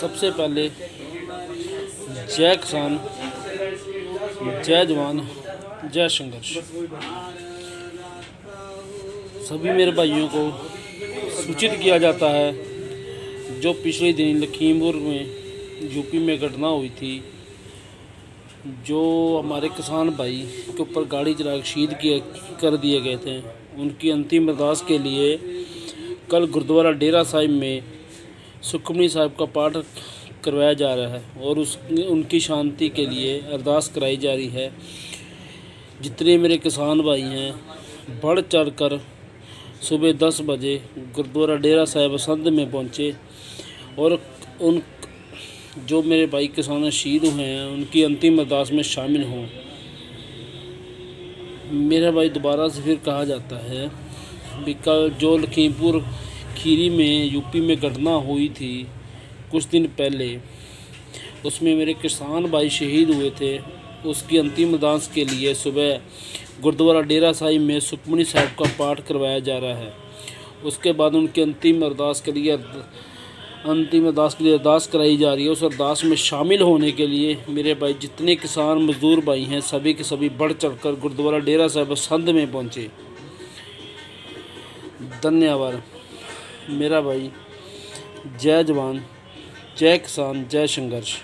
सबसे पहले जय किसान, जय जवान, जय संघर्ष। सभी मेरे भाइयों को सूचित किया जाता है, जो पिछले दिन लखीमपुर में यूपी में घटना हुई थी, जो हमारे किसान भाई के ऊपर गाड़ी चला शहीद किए, कर दिए गए थे। उनकी अंतिम अरदास के लिए कल गुरुद्वारा डेरा साहिब में सुखमनी साहब का पाठ करवाया जा रहा है और उस, उनकी शांति के लिए अरदास कराई जा रही है। जितने मेरे किसान भाई हैं, बढ़ चढ़ कर सुबह दस बजे गुरुद्वारा डेरा साहिब संध में पहुँचे और उन, जो मेरे भाई किसान शहीद हुए हैं, उनकी अंतिम अरदास में शामिल हों। मेरा भाई दोबारा से फिर कहा जाता है भी कल जो लखीमपुर खीरी में यूपी में घटना हुई थी कुछ दिन पहले। उसमें मेरे किसान भाई शहीद हुए थे। उसकी अंतिम अरदास के लिए सुबह गुरुद्वारा डेरा साहिब में सुखमनी साहब का पाठ करवाया जा रहा है। उसके बाद उनकी अंतिम अरदास के लिए अंतिम अरदास के लिए अरदास कराई जा रही है। उस अरदास में शामिल होने के लिए मेरे भाई जितने किसान, मजदूर भाई हैं, सभी के सभी बढ़ चढ़कर गुरुद्वारा डेरा साहिब संध में पहुँचे। धन्यवाद। मेरा भाई जय जवान जय किसान जय संघर्ष।